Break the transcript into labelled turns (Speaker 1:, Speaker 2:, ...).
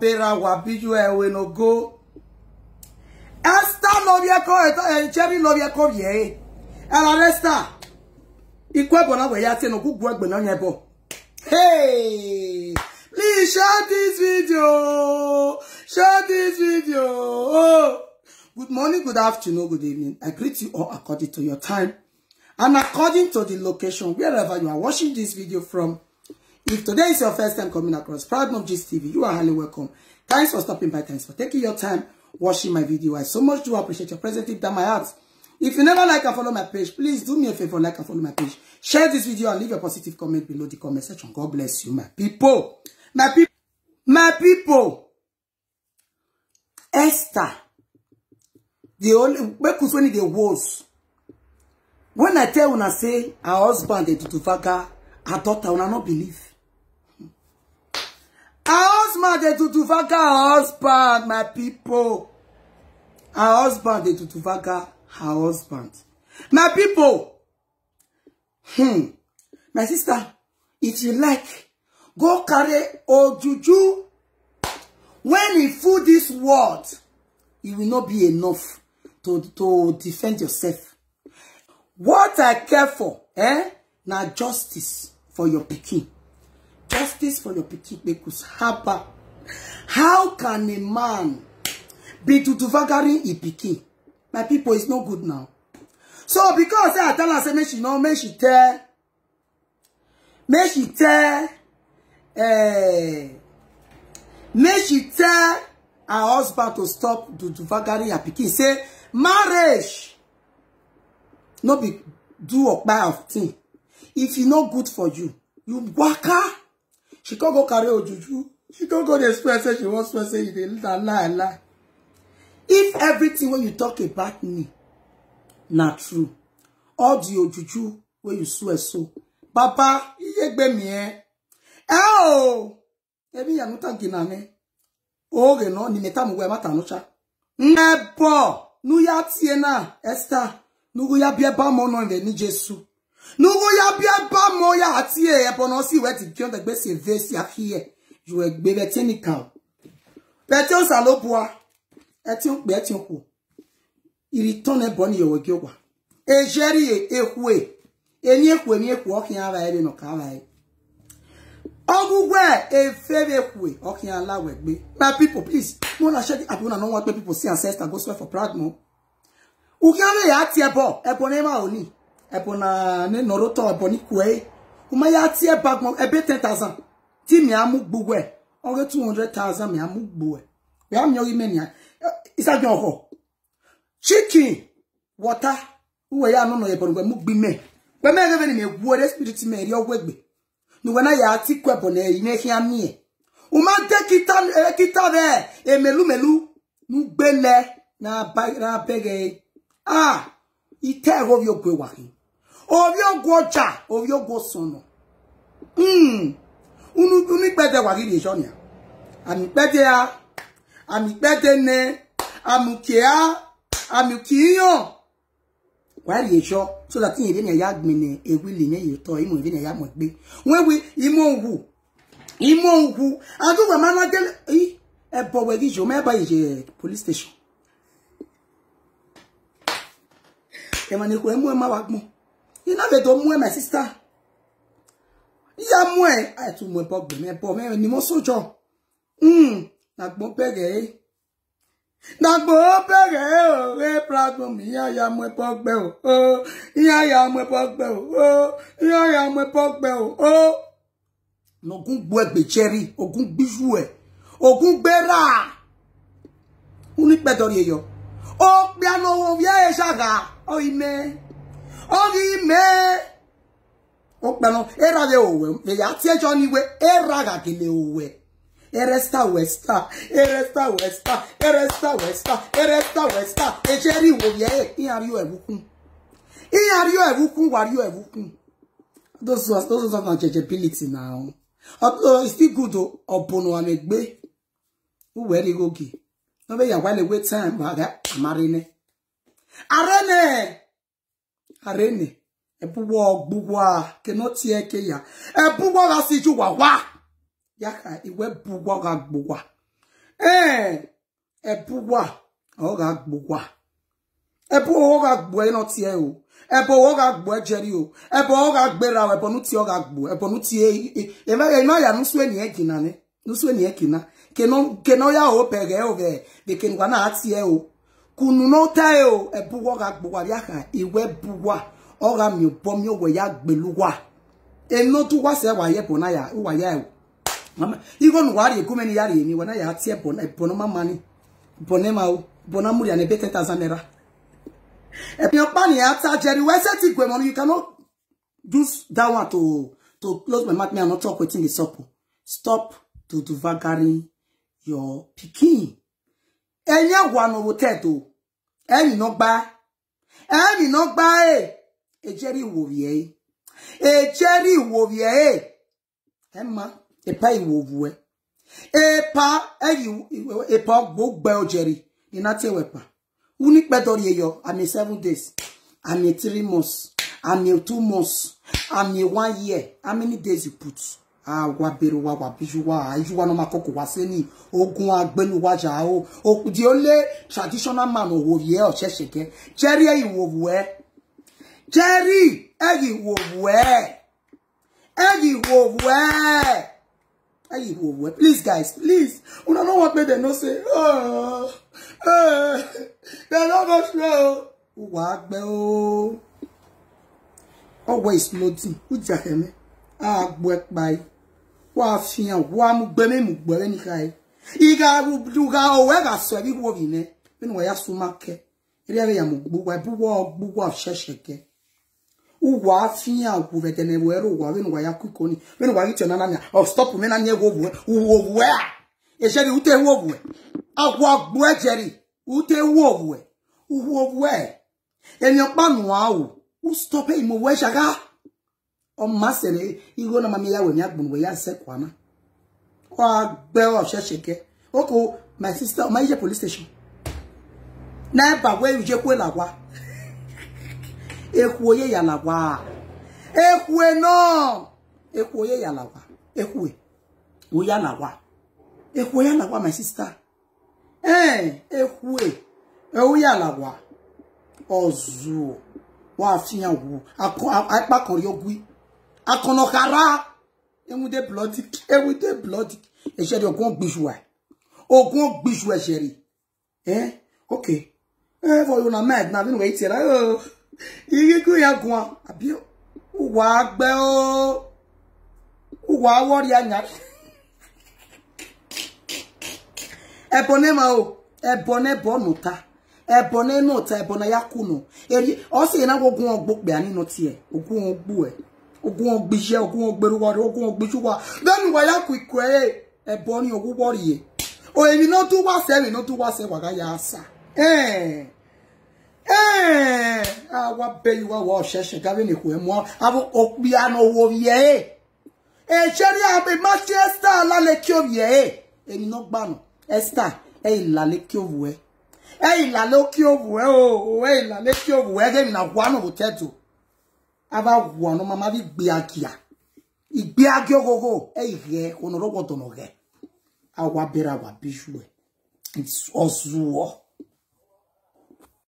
Speaker 1: bera wa biju ewe no go. Esther no vie ko e Jerry no vie ko vie Ela Esther. Ikwe bona we ya no gugu egbe na nyebo Hey! Please share this video. Share this video. Oh. Good morning, good afternoon, good evening. I greet you all according to your time. And according to the location wherever you are watching this video from. If today is your first time coming across Proud Mom Gist TV, you are highly welcome. Thanks for stopping by. Thanks for taking your time watching my video. I so much do appreciate your presence deep down my heart. If you never like and follow my page, please do me a favor, like and follow my page. Share this video and leave a positive comment below the comment section. God bless you, my people. My people. My people. Esther. The only us when the was. When I tell when I say her husband they do vaga, her daughter will not believe. Husband they do vaga, her husband, my people. Her husband do vaga, her husband. My people. Hmm. My sister, if you like, go carry Ojuju. When he fool this world, it will not be enough to, to defend yourself. What I care for, eh? Now justice for your pikin. Justice for your pikin because. How can a man be tutuvagari a pikin? My people, it's no good now. So because I tell her say make she know, make she tell, make she tell, eh, make she tell her husband to stop tutuvagari her pikin. Say marriage no be do okpa of thing if e no good for you you waka she can't go carry ojuju she can't go dey swear say she wan swear say you dey lie lie if everything wey you talk about me na true. All the ojuju wey you swear so. Baba iye gbe mi eh eh o! Ebi yanu tanki na me oge no ni meta mu we mata no cha nebo nu ya tie na Esther. Nugu ya bia ba mo no ni Jesu nugu ya bia ba mo ya ati e e bono si we ti kion de gbe se ve si afie ju e gbe be technical be ti o salopua e ti o pe e ti o ku. Iri ton e boni yo gi ogwa e. Jeri e ehue eni ehue ni ehue okin ara ebe no ka ara e. Ogugwe e febe ehue okin ala we gbe. My people please no na share abi una no want people see ancestor go swear for proud mo. Ukiame ya ti ebo ebo ne ma oni ebo na ne noroto ebo ni kwe uma ya ti eba gbon ebe 10000 ti mi amu gbugbo e ore 200000 mi amu gbo e we am yori meni isa gbe oho chicken water uwe ya no no ebo ngbe mu gbi me pe me gbe ni me gwo re spirit me ri ogwegbe ni wena ya ti kwe na yi ne hia mi e uma de kita e kita be emelu melu nu gbele na ba na bege ah ite ovi ogwe wahi ovi ogwo ọjà ovi ogwo sono. Unu unu pede wahi ni jonia ami pede ya ami pede ne amuke a amukiyo wari ejo so that yin ni ya gbin ewili ni ye to imo ni ya mo gbe won wi imo wu imo wu adu wa mana gele eh e bo we gi jo me ba ye police station. Ema ni ko emu ema wa gbon ina be to mu e my sister. Ya mu e ai tu mu e bo gbe me bo me ni mo sojo mm na gbon pege. E na gbon pege o re platform ya ya mu e bo gbe o o ya ya mu e bo gbe o o ya ya mu e bo gbe o o no gun gbo egbe cherry ogun gbiju e ogun gbera uni petori eyo o piano wo vie e saga o ime o ime o piano era de owe. Me ya ti ejo ni we era ga kele owe. Eresta westa eresta westa eresta westa eresta westa. E jeri wo vie i ari o ebukun i ari o ebukun wari o ebukun those are changeability now uh, it's still good o. Obono amegbe uwe ri gogi? No be ya wale wait time ba ga marine arene arene ebuwo gbugbo a ke no ti eke ya. Ebuwo ga si ju wa wa. Ya ka iwe buwo ga gbugbo eh ebu wa o ga gbo wa. Ebu o ga gbo e no ti e o. Ebu o ga gbo e jeri o. Ebu o ga gbera o. Ebu nu ti o ga gbo. Ebu nu ti e e ma no ya nu su eni e gina ne. Nu su eni e gina. Ke no ke no ya o pege o ve de ke ngwa na ati e o kunu no ta e o ebu o ga gbo wa ya ka iwe bu wa o ga mi bo mi o we ya gbelu wa eno tu wa se wa ye bona ya wa ya o. Mama igo nu wari ekume ni yari ni wana ya tie bona bona mama ni. Bona ma o bona muri ane bete tazanera e bi opa ni ata jerry we set igwe money you cannot use that one to to close my mouth me and not talk wetin dey sup stop to do vagary your pikin. Enye wa no rotet o ẹ̀yin no gba ẹ̀yin no gba e e jerry wo vie e jerry wo vie e emma epa iwovu e epa eyi epa gbogbo ojeri ni na te wepa uni pedori eyo ami 7 days ami 3 months ami 2 months ami 1 year how many days you put ah wa beru wa wa biju wa aju wa no makoko wa se ni ogun agbelu wa ja o o di ole traditional man o ye o seseke jerry eyi wovu e jerry eyi wovu e eyi wovu e Hey, whoa, whoa. Please, guys, please. Una don't want me to know say, oh, oh, they're not much now. What, bro? Always loading. Who's that, me? Ah, work by. Wa fiyan, wa mu gbe me mu gbe ni kai. Iga du ga o we ga so bi wo bi ne. Binu wa ya su ma ke. Ire ire ya mu gbu wa bu wo gbu wa shesheke uwa fiya ku vetene wero wa wenu wa yaku ni wenu wa gityo nana nya oh stop me na nye wo wo wo wo e sheri ute wo wo agwa gbu ejeri ute wo wo wo wo eni opa nu awo u stop e mo we shaga o ma sere igo na mami ya we mi agbun we ya se kwana wa gbe o seseke oko my sister my police station. Na ba we uje kwe la wa ekwuoye ya lawa ekwe no ekwuoye ya lawa ekwe oya lawa ekwe ya lawa my sister. Eh ekwe oya lawa ozu wa fiyan wo apa kan ri ogui akono kara emude bloody emude bloody e se ri ogun gbisuwa ogun gbisuwa se ri. Eh? Okay eh for you na mad na bin wait here oh. Iriku ya gun abi wa gbe o wa wori anya. Ebone ma o ebone bonuta ebone nuta. Ebone yakunu eri o se na gogun ogbope ani no ti e. Ogun ogbu e. ogun ogbise ogun ogberuwa ogun ogbisuwa then wa yaku ikwe eboni ogun wori e o emi no tu wa se mi no tu wa se wa ga ya asa eh eh awa be you wa sheshe gabe ni ku emo abo opia no wo ye e cheri abe manchester la le ki o emi no gba no esther e ila le ki o e. E ila le ki o wo e o e ila le ki o wo e. Ge mi na wa no potato aba wo no mama bi gbe akia igbe agi ogogo. E ire ono ro wo to no ge awa bera wa